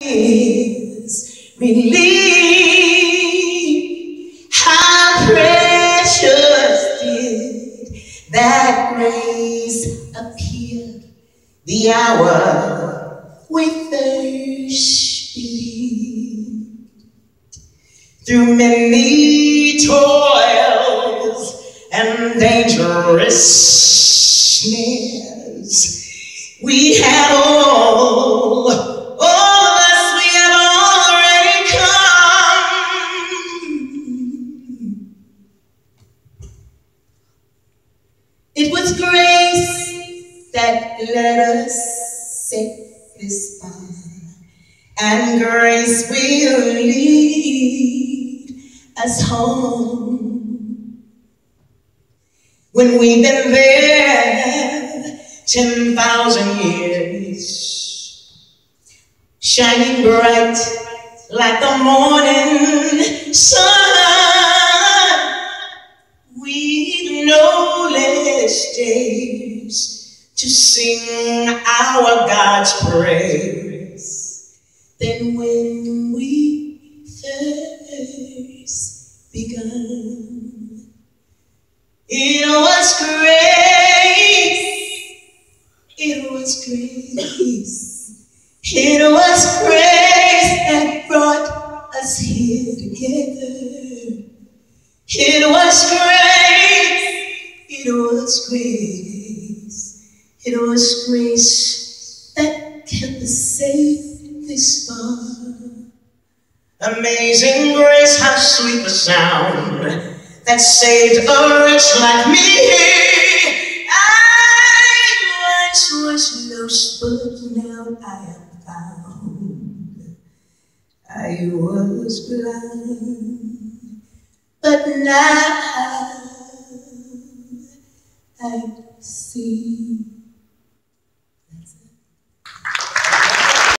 is relief. How precious did that grace appear the hour we first believed. Through many toils and dangerous snares, we have Grace that let us set this far, and grace will lead us home. When we've been there ten thousand years, shining bright like the morning sun, days to sing our God's praise Then when we first begun. It was grace. It was grace. It was grace that brought us here together. It was grace. It was grace. It was grace that kept us safe this far. Amazing grace, how sweet the sound that saved a wretch like me. I once was lost, but now I am found. I was blind, but now